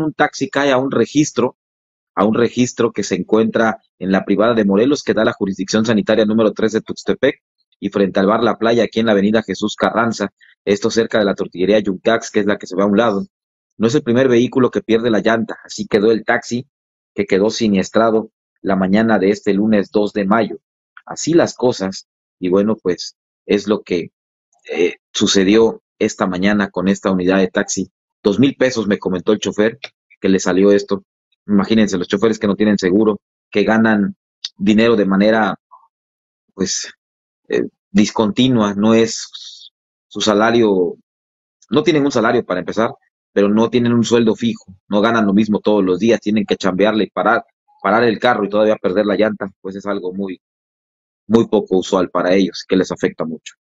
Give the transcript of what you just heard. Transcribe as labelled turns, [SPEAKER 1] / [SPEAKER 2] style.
[SPEAKER 1] un taxi cae a un registro, a un registro que se encuentra en la privada de Morelos, que da la jurisdicción sanitaria número 3 de Tuxtepec, y frente al bar La Playa, aquí en la avenida Jesús Carranza, esto cerca de la tortillería Yuncax, que es la que se ve a un lado. No es el primer vehículo que pierde la llanta, así quedó el taxi que quedó siniestrado la mañana de este lunes 2 de mayo. Así las cosas, y bueno, pues es lo que eh, sucedió esta mañana con esta unidad de taxi. Dos mil pesos me comentó el chofer que le salió esto. Imagínense, los choferes que no tienen seguro, que ganan dinero de manera, pues, eh, discontinua, no es su salario, no tienen un salario para empezar, pero no tienen un sueldo fijo, no ganan lo mismo todos los días, tienen que chambearle y parar, parar el carro y todavía perder la llanta, pues es algo muy, muy poco usual para ellos, que les afecta mucho.